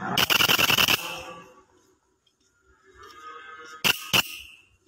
Bye.